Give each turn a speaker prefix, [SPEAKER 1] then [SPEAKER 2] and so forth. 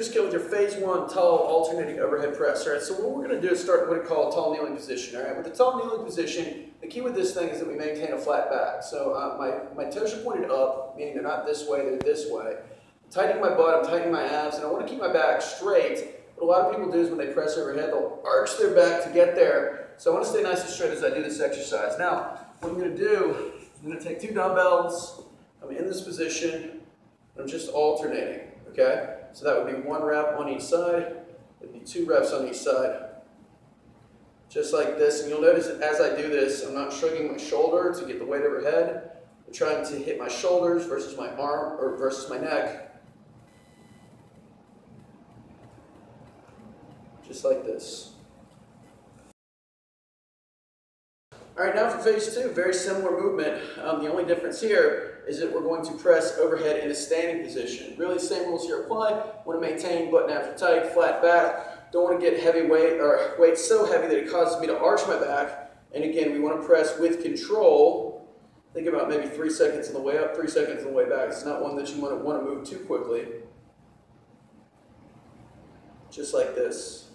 [SPEAKER 1] Chris Gill with your phase one tall alternating overhead press. All right, so what we're going to do is start what we call a tall kneeling position. All right, with the tall kneeling position, the key with this thing is that we maintain a flat back. So uh, my, my toes are pointed up, meaning they're not this way, they're this way. I'm tightening my butt, I'm tightening my abs, and I want to keep my back straight. What a lot of people do is when they press overhead, they'll arch their back to get there. So I want to stay nice and straight as I do this exercise. Now, what I'm going to do, I'm going to take two dumbbells, I'm in this position, I'm just alternating, okay? So that would be one rep on each side. It'd be two reps on each side. Just like this. And you'll notice as I do this, I'm not shrugging my shoulder to get the weight overhead. I'm trying to hit my shoulders versus my arm or versus my neck. Just like this. All right, now for phase two, very similar movement. Um, the only difference here is that we're going to press overhead in a standing position. Really, the same rules here apply. Want to maintain butt abs are tight, flat back. Don't want to get heavy weight or weight so heavy that it causes me to arch my back. And again, we want to press with control. Think about maybe three seconds on the way up, three seconds on the way back. It's not one that you want to want to move too quickly. Just like this.